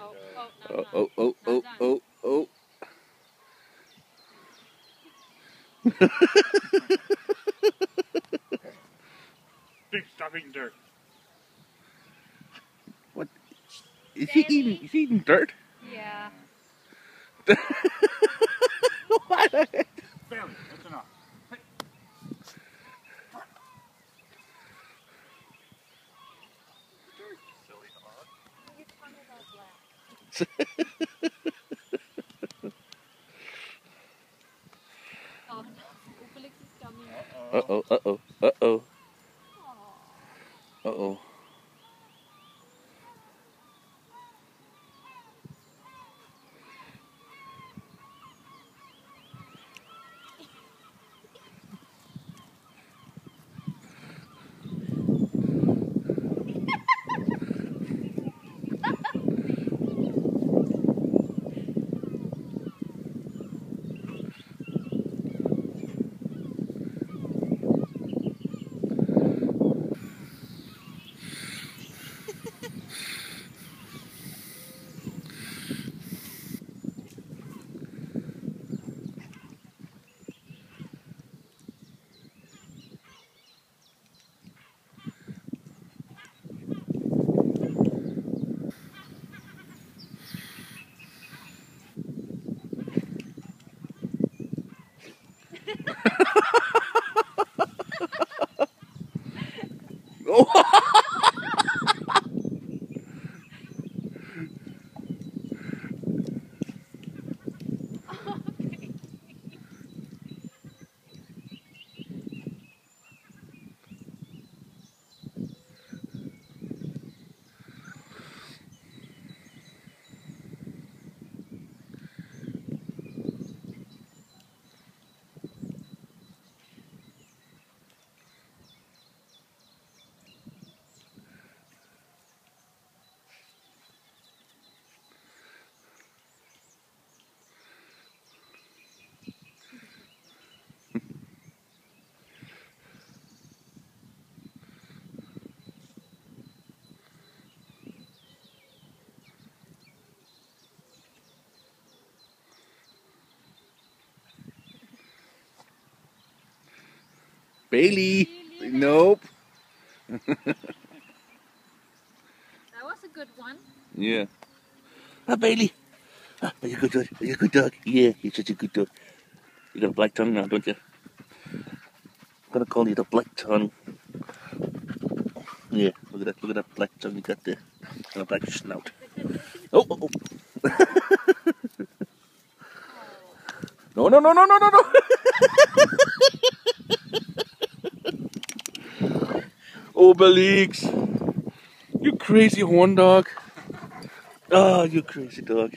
Oh, oh, oh, oh, oh, oh, oh, oh, oh, oh. Big stop eating dirt. Is he eating? Is he eating dirt? Yeah. what? Oh, no. Felix is coming. Uh oh, uh oh, uh oh, uh oh. Oh. お お Bailey. Nope. That was a good one. Yeah. Ah, Bailey. Ah, are you a good dog? Are you a good dog? Yeah, you're such a good dog. You got a black tongue now, don't you? I'm gonna call you the black tongue. Yeah, look at that, look at that black tongue you got there. And a black snout. Oh, oh, oh. no, no, no, no, no, no, no. Oblix. You crazy horn dog. Oh, you crazy dog.